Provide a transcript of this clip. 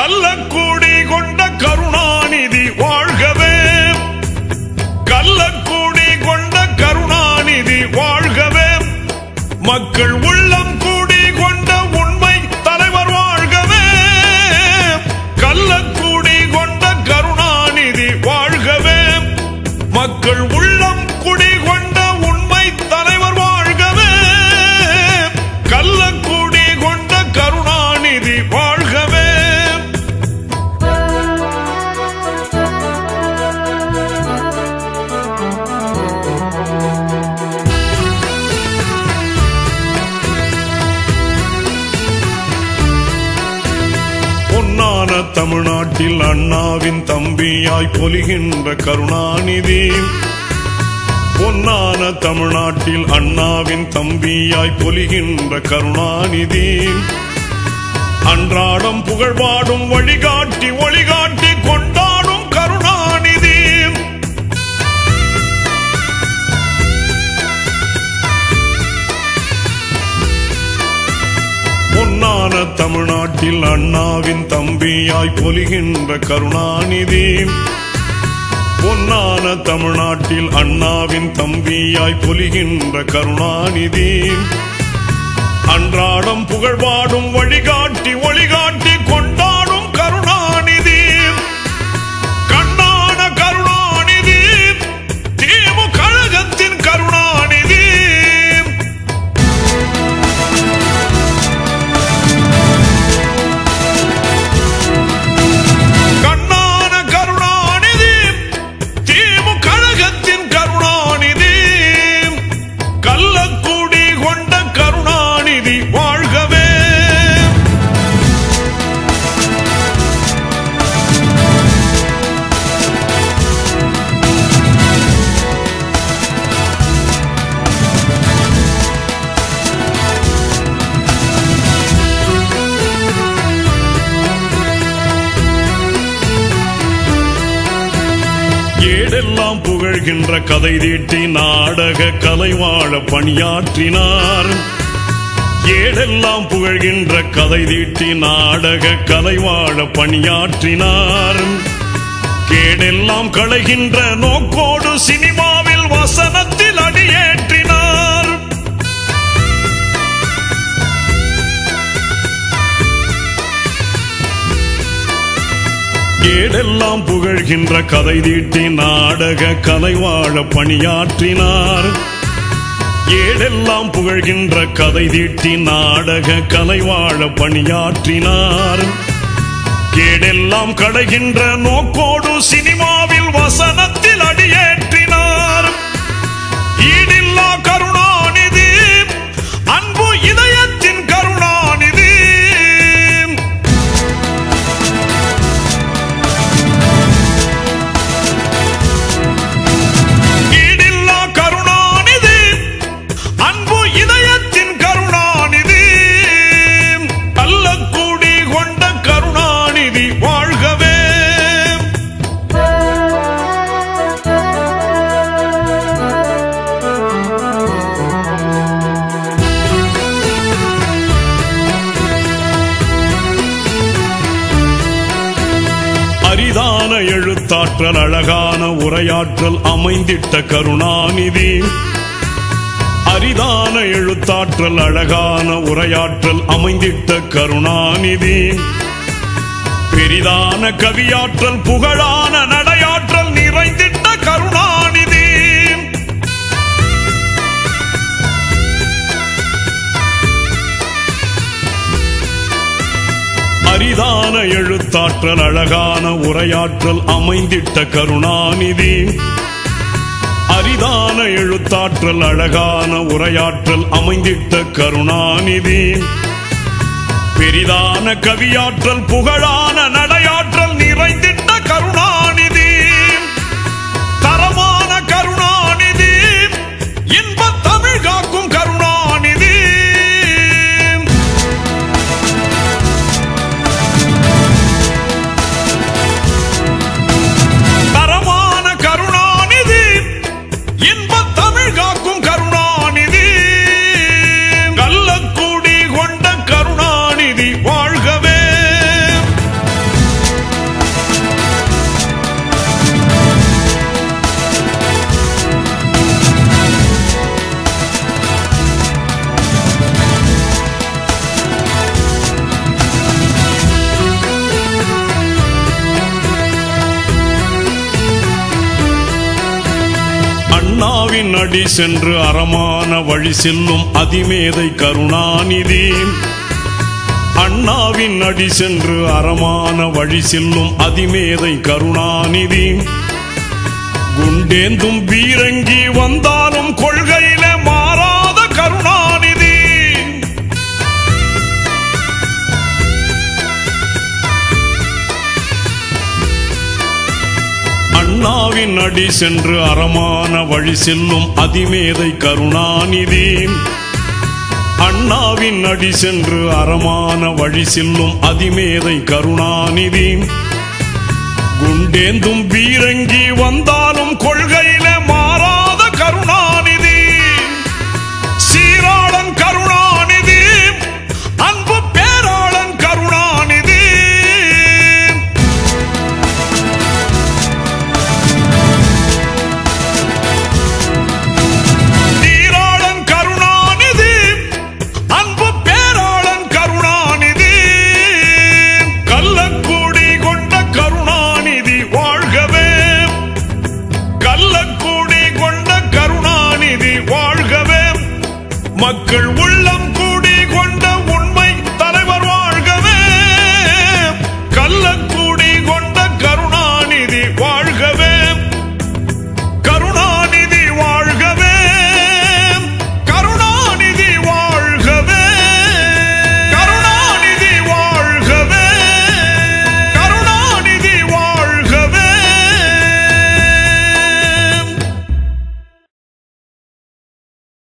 கள்ளக்கூடி கொண்ட கருணாநிதி வாழ்கவே. கள்ளக்கூடி கொண்ட கருணாநிதி வாழ்கவே. மக்கள் உள்ளம் கூடி கொண்ட உண்மை தலைவர் வாழ்கவே. கள்ளக்கூடி கொண்ட கருணாநிதி வாழ்கவே. மக்கள் உள்ள அண்ணாவின் தம்பியாய் பொலிகின்ற கருணாநிதி. பொன்னான தமிழ்நாட்டில் அண்ணாவின் தம்பியாய் பொலிகின்ற கருணாநிதி. அன்றாடம் புகழ்பாடும் வழிகாட்டி ஒளிக அண்ணாவின் தம்பியாய் பொலிகின்ற கருணாநிதி. பொன்னான தமிழ்நாட்டில் அண்ணாவின் தம்பியாய் பொலிகின்ற கருணாநிதி. அன்றாடம் புகழ்பாடும் வழிகாட்டி ஒளிகாட்டி எல்லாம் புகழ்கின்ற கதை தீட்டி நாடக கலைவாழ பணியாற்றினார். ஏடெல்லாம் புகழ்கின்ற கதை தீட்டி நாடக கலைவாழ பணியாற்றினார். கேடெல்லாம் களைகின்ற நோக்கோடு சினிமாவில் வசனத்தில் அடியேற்ற ஏடெல்லாம் புகழ்கின்ற கதை தீட்டி நாடக கலை வாழ பணியாற்றினார். ஏடெல்லாம் புகழ்கின்ற கதை தீட்டி நாடக கலை வாழ பணியாற்றினார். கேடெல்லாம் கடைகின்ற நோக்கோடு சினிமாவில் வசனத்தில் அடியேற்றினார் கருத்தாற்றல் அழகான உரையாற்றல் அமைந்திட்ட கருணாநிதி. அரிதான எழுத்தாற்றல் அழகான உரையாற்றல் அமைந்திட்ட கருணாநிதி. பெரிதான கவியாற்றல் புகழான நடையாற்றல் நிறைந்திட்ட கருணாநிதி. அரிதான எழு எழுத்தாற்றல் அழகான உரையாற்றல் அமைந்திட்ட கருணாநிதி. அரிதான எழுத்தாற்றல் அழகான உரையாற்றல் அமைந்திட்ட கருணாநிதி. பெரிதான கவியாற்றல் புகழான நடையாற்றல் நிறைந்திட்ட கருணா அண்ணாவின் அடி சென்று அறமான வழி செல்லும் அதிமேதை கருணாநிதி. அண்ணாவின் அடி சென்று அறமான வழி செல்லும் அதிமேதை கருணாநிதி. குண்டேந்தும் பீரங்கி வந்தாலும் கொள்கையில மாறாத கருணா கருணாவின் அடி சென்று அறமான வழி செல்லும் அதிமேதை கருணாநிதி. அண்ணாவின் அடி சென்று அறமான வழி செல்லும் அதிமேதை கருணாநிதி. குண்டேந்தும் பீரங்கி வந்தாலும் கொள்கையில மாறாத கருணா மக்கள் உள்ள